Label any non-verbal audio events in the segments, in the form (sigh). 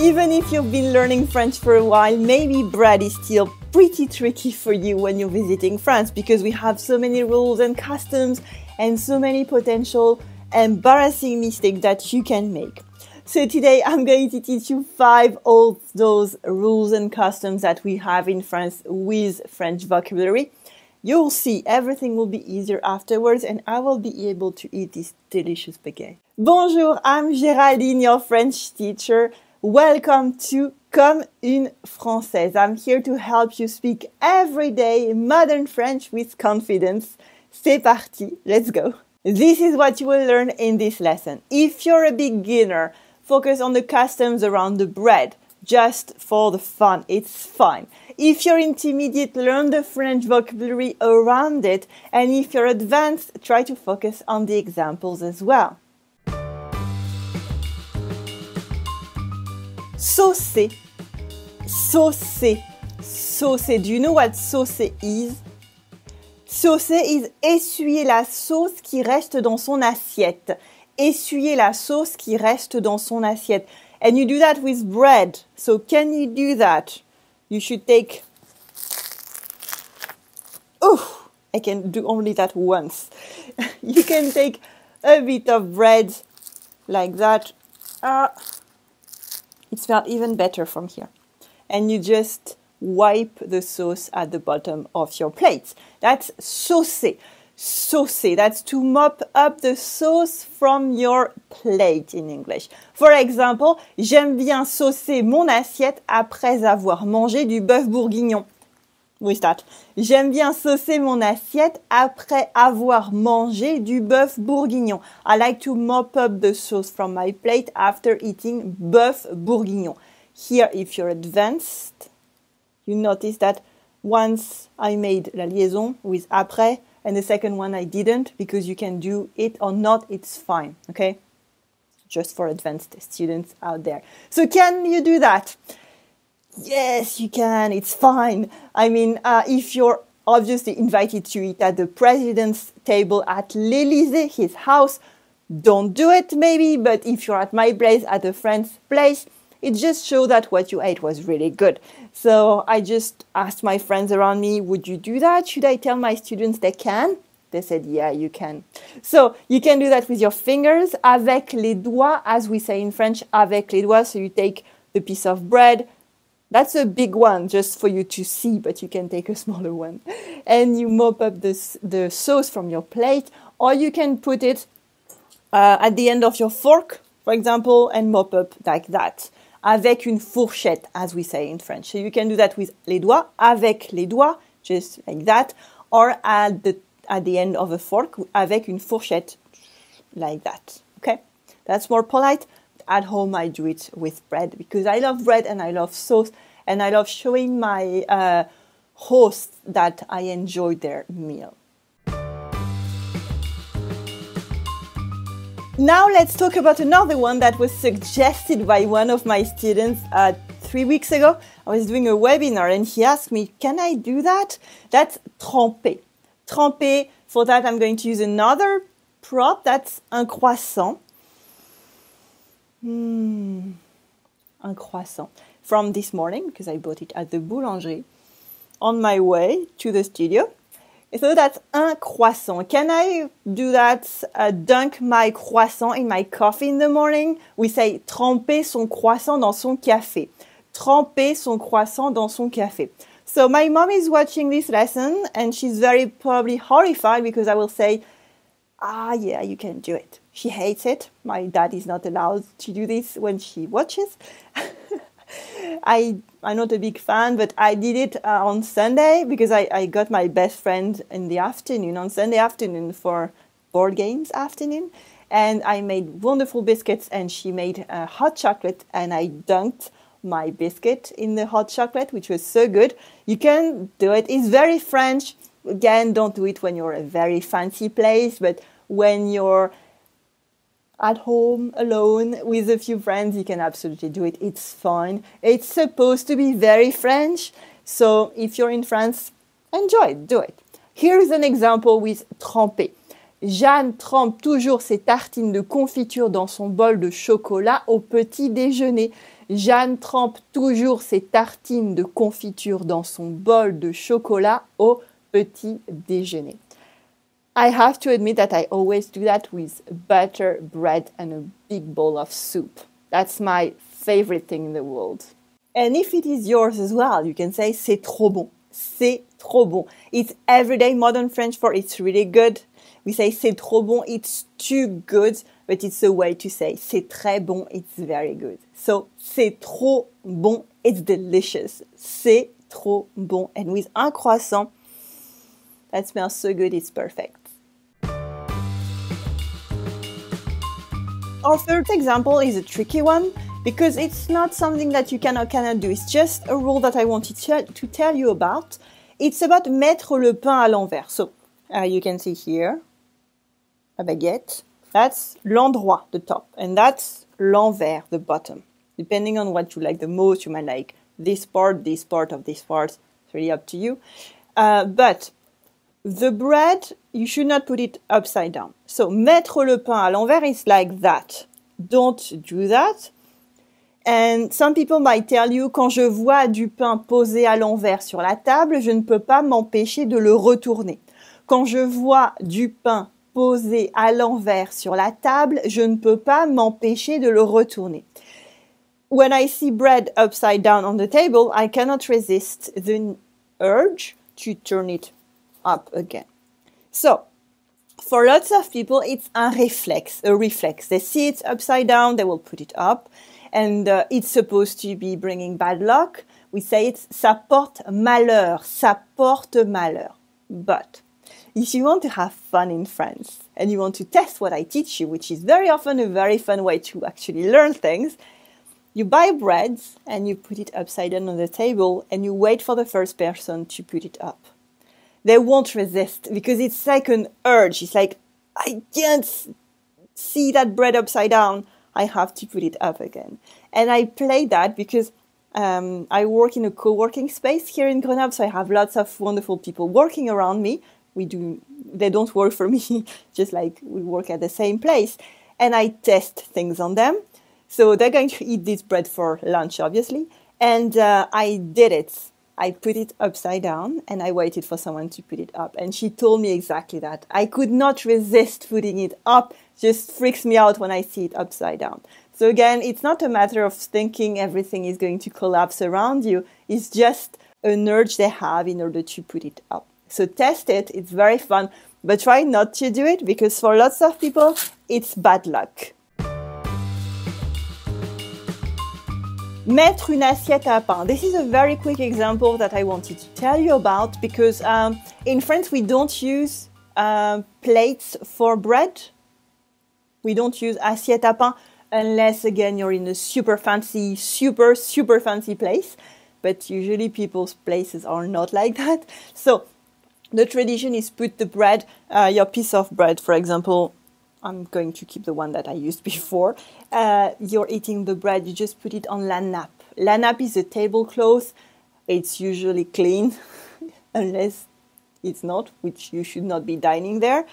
Even if you've been learning French for a while, maybe bread is still pretty tricky for you when you're visiting France because we have so many rules and customs and so many potential embarrassing mistakes that you can make. So today I'm going to teach you five of those rules and customs that we have in France with French vocabulary. You'll see everything will be easier afterwards and I will be able to eat this delicious baguette. Bonjour, I'm Géraldine, your French teacher. Welcome to Comme une Française. I'm here to help you speak everyday modern French with confidence. C'est parti, let's go. This is what you will learn in this lesson. If you're a beginner, focus on the customs around the bread, just for the fun. It's fine. If you're intermediate, learn the French vocabulary around it. And if you're advanced, try to focus on the examples as well. Saucer. Saucer. Saucer. Do you know what saucer is? Saucer is essuyer la sauce qui reste dans son assiette. Essuyer la sauce qui reste dans son assiette. And you do that with bread. So can you do that? You should take. Oh, I can do only that once. (laughs) you can take a bit of bread like that. Uh, it smells even better from here. And you just wipe the sauce at the bottom of your plate. That's saucer. Saucer. That's to mop up the sauce from your plate in English. For example, j'aime bien saucer mon assiette après avoir mangé du bœuf bourguignon. With start. J'aime bien saucer mon assiette après avoir mangé du bœuf bourguignon. I like to mop up the sauce from my plate after eating bœuf bourguignon. Here, if you're advanced, you notice that once I made la liaison with après, and the second one I didn't, because you can do it or not, it's fine, okay? Just for advanced students out there. So can you do that? Yes, you can. It's fine. I mean, uh, if you're obviously invited to eat at the president's table at l'Élysée, his house, don't do it maybe. But if you're at my place, at a friend's place, it just shows that what you ate was really good. So I just asked my friends around me, would you do that? Should I tell my students they can? They said, yeah, you can. So you can do that with your fingers, avec les doigts, as we say in French, avec les doigts. So you take the piece of bread, that's a big one just for you to see, but you can take a (laughs) smaller one. And you mop up the, the sauce from your plate, or you can put it uh, at the end of your fork, for example, and mop up like that. Avec une fourchette, as we say in French. So you can do that with les doigts, avec les doigts, just like that, or at the, at the end of a fork, avec une fourchette, like that. Okay? That's more polite at home I do it with bread because I love bread and I love sauce and I love showing my uh, hosts that I enjoy their meal. Now let's talk about another one that was suggested by one of my students uh, three weeks ago. I was doing a webinar and he asked me, can I do that? That's tremper. Tremper, for that I'm going to use another prop, that's un croissant. Hmm, un croissant from this morning because I bought it at the boulangerie on my way to the studio. So that's un croissant. Can I do that? Uh, dunk my croissant in my coffee in the morning? We say tremper son croissant dans son café. Tremper son croissant dans son café. So my mom is watching this lesson and she's very probably horrified because I will say, ah, yeah, you can do it. She hates it. My dad is not allowed to do this when she watches. (laughs) I I'm not a big fan, but I did it uh, on Sunday because I, I got my best friend in the afternoon on Sunday afternoon for board games afternoon, and I made wonderful biscuits and she made uh, hot chocolate and I dunked my biscuit in the hot chocolate, which was so good. You can do it. It's very French. Again, don't do it when you're a very fancy place, but when you're at home alone with a few friends, you can absolutely do it. It's fine. It's supposed to be very French. So if you're in France, enjoy it, do it. Here's an example with tremper. Jeanne trempe toujours ses tartines de confiture dans son bol de chocolat au petit déjeuner. Jeanne trempe toujours ses tartines de confiture dans son bol de chocolat au petit déjeuner. I have to admit that I always do that with butter, bread, and a big bowl of soup. That's my favorite thing in the world. And if it is yours as well, you can say c'est trop bon. C'est trop bon. It's everyday modern French for it's really good. We say c'est trop bon, it's too good, but it's a way to say c'est très bon, it's very good. So c'est trop bon, it's delicious. C'est trop bon. And with un croissant, that smells so good, it's perfect. Our third example is a tricky one because it's not something that you can or cannot do. It's just a rule that I wanted to tell you about. It's about mettre le pain à l'envers. So uh, you can see here a baguette. That's l'endroit, the top, and that's l'envers, the bottom. Depending on what you like the most, you might like this part, this part of this part. It's really up to you. Uh, but the bread, you should not put it upside down. So, mettre le pain à l'envers is like that. Don't do that. And some people might tell you, quand je vois du pain posé à l'envers sur la table, je ne peux pas m'empêcher de le retourner. Quand je vois du pain posé à l'envers sur la table, je ne peux pas m'empêcher de le retourner. When I see bread upside down on the table, I cannot resist the urge to turn it up again. So, for lots of people, it's a reflex, a reflex. They see it upside down, they will put it up, and uh, it's supposed to be bringing bad luck. We say it's ça porte malheur, ça porte malheur. But if you want to have fun in France and you want to test what I teach you, which is very often a very fun way to actually learn things, you buy bread and you put it upside down on the table and you wait for the first person to put it up they won't resist because it's like an urge. It's like, I can't see that bread upside down. I have to put it up again. And I play that because um, I work in a co-working space here in Grenoble, so I have lots of wonderful people working around me. We do, they don't work for (laughs) me, just like we work at the same place. And I test things on them. So they're going to eat this bread for lunch, obviously. And uh, I did it I put it upside down and I waited for someone to put it up. And she told me exactly that. I could not resist putting it up, just freaks me out when I see it upside down. So again, it's not a matter of thinking everything is going to collapse around you. It's just an urge they have in order to put it up. So test it. It's very fun, but try not to do it because for lots of people, it's bad luck. Mettre une assiette à pain. This is a very quick example that I wanted to tell you about because um, in France we don't use uh, plates for bread. We don't use assiette à pain unless again you're in a super fancy, super, super fancy place. But usually people's places are not like that. So the tradition is put the bread, uh, your piece of bread, for example, I'm going to keep the one that I used (laughs) before. Uh, you're eating the bread, you just put it on la nappe. La nappe is a tablecloth. It's usually clean, (laughs) unless it's not, which you should not be dining there.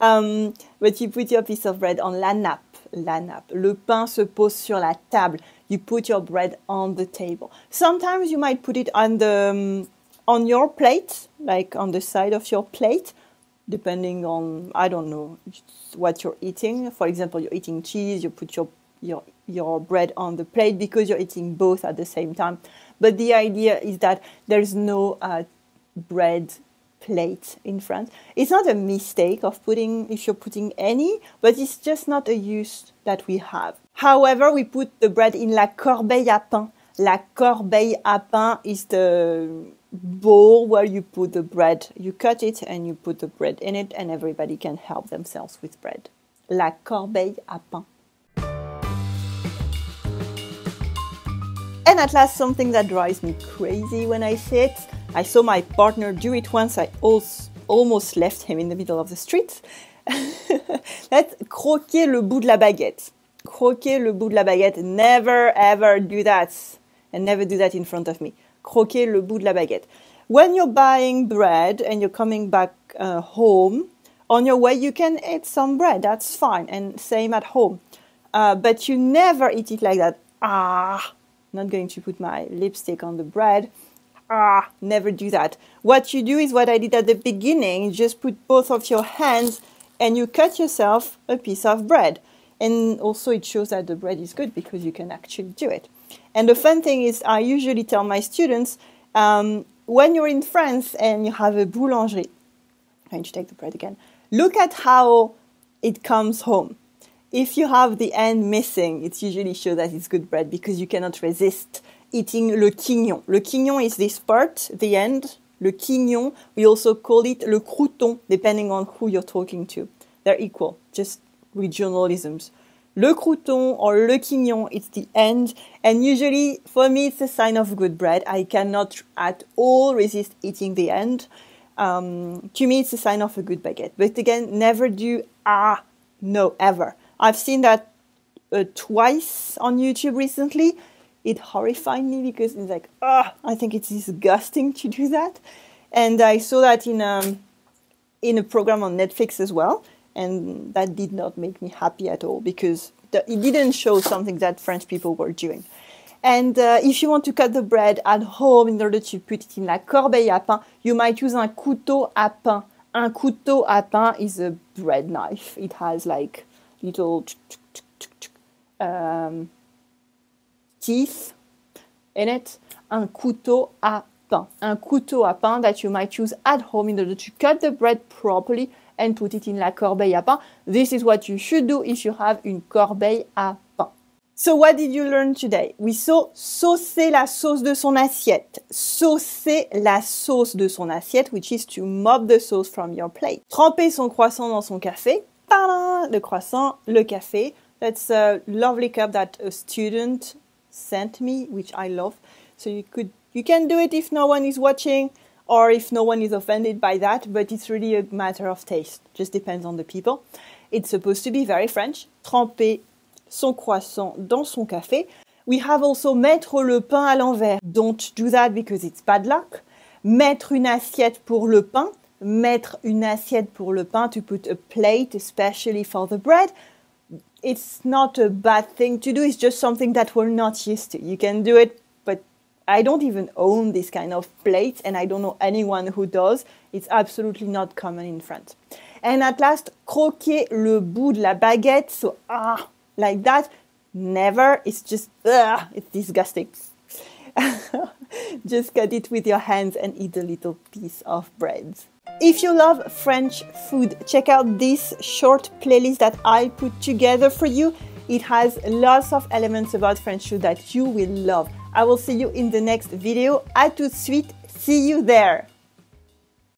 Um, but you put your piece of bread on la nappe. La nappe. Le pain se pose sur la table. You put your bread on the table. Sometimes you might put it on the um, on your plate, like on the side of your plate depending on I don't know what you're eating. For example, you're eating cheese, you put your your your bread on the plate because you're eating both at the same time. But the idea is that there's no uh, bread plate in France. It's not a mistake of putting if you're putting any, but it's just not a use that we have. However, we put the bread in la corbeille à pain. La corbeille à pain is the bowl where you put the bread. You cut it and you put the bread in it, and everybody can help themselves with bread. La corbeille à pain. And at last, something that drives me crazy when I say it. I saw my partner do it once. I almost left him in the middle of the street. (laughs) Let's croquer le bout de la baguette. Croquer le bout de la baguette. Never ever do that. And never do that in front of me croquer le bout de la baguette. When you're buying bread and you're coming back uh, home, on your way you can eat some bread. That's fine, and same at home. Uh, but you never eat it like that. Ah, not going to put my lipstick on the bread. Ah, never do that. What you do is what I did at the beginning, you just put both of your hands and you cut yourself a piece of bread. And also it shows that the bread is good because you can actually do it. And the fun thing is I usually tell my students, um, when you're in France and you have a boulangerie, I'm going to take the bread again, look at how it comes home. If you have the end missing, it usually shows that it's good bread because you cannot resist eating le quignon. Le quignon is this part, the end. Le quignon, we also call it le crouton, depending on who you're talking to. They're equal, just regionalisms. Le crouton or le quignon, it's the end. And usually, for me, it's a sign of good bread. I cannot at all resist eating the end. Um, to me, it's a sign of a good baguette. But again, never do ah, no, ever. I've seen that uh, twice on YouTube recently. It horrified me because it's like, ah, I think it's disgusting to do that. And I saw that in um, in a program on Netflix as well, and that did not make me happy at all because the, it didn't show something that French people were doing. And uh, if you want to cut the bread at home in order to put it in la corbeille à pain, you might use un couteau à pain. Un couteau à pain is a bread knife. It has like little um, teeth in it. Un couteau à pain. Un couteau à pain that you might use at home in order to cut the bread properly and put it in la corbeille à pain. This is what you should do if you have une corbeille à pain. So what did you learn today? We saw saucer la sauce de son assiette. Saucer la sauce de son assiette, which is to mop the sauce from your plate. Tremper son croissant dans son café. le croissant, le café. That's a lovely cup that a student sent me, which I love. So you could you can do it if no one is watching or if no one is offended by that, but it's really a matter of taste. Just depends on the people. It's supposed to be very French. Tremper son croissant dans son café. We have also mettre le pain à l'envers. Don't do that because it's bad luck. Mettre une assiette pour le pain mettre une assiette pour le pain, to put a plate, especially for the bread. It's not a bad thing to do, it's just something that we're not used to. You can do it, I don't even own this kind of plate, and I don't know anyone who does. It's absolutely not common in France. And at last, croquer le bout de la baguette, so ah, like that, never. It's just, ugh, it's disgusting. (laughs) just cut it with your hands and eat a little piece of bread. If you love French food, check out this short playlist that I put together for you. It has lots of elements about French food that you will love. I will see you in the next video. À tout de suite. See you there.